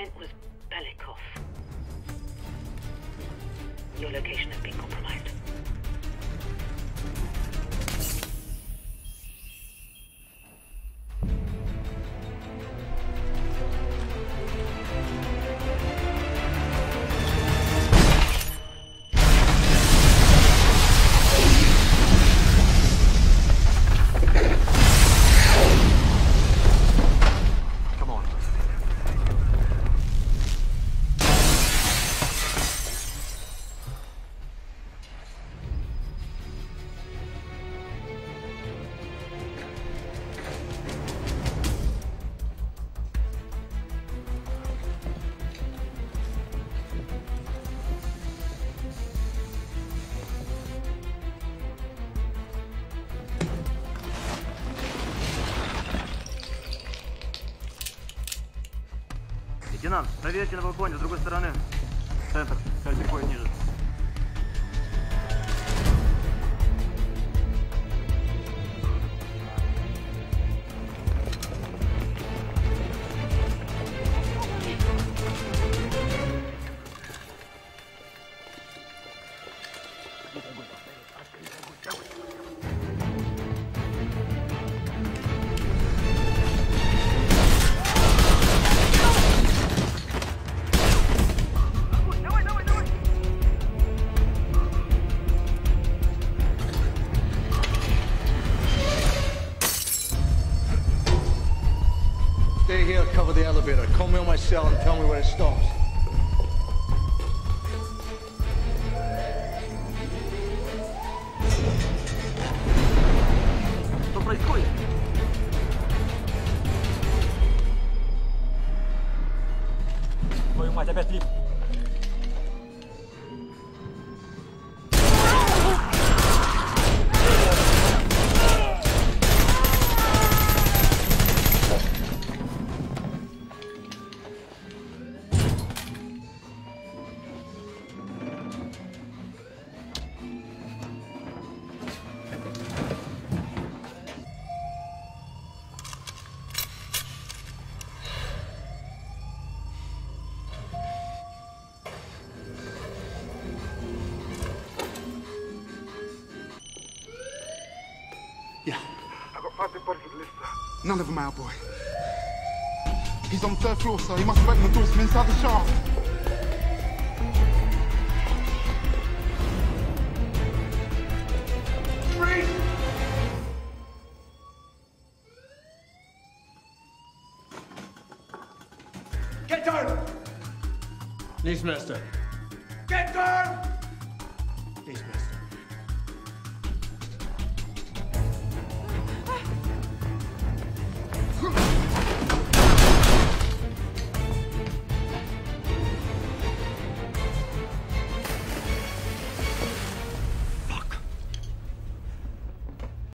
client was Belicoff. Your location has been compromised. Лейтенант, проверьте на балконе с другой стороны. Центр. Каждый поезд ниже. Stay Cover the elevator. Call me on my cell and tell me where it stops. Foi uma tablet Yeah. I got five big bodies with Lister. None of them our boy. He's on the third floor, sir. He must have opened the doors from inside the shaft. Freeze! Get down! Needs master. Get down! Needs master.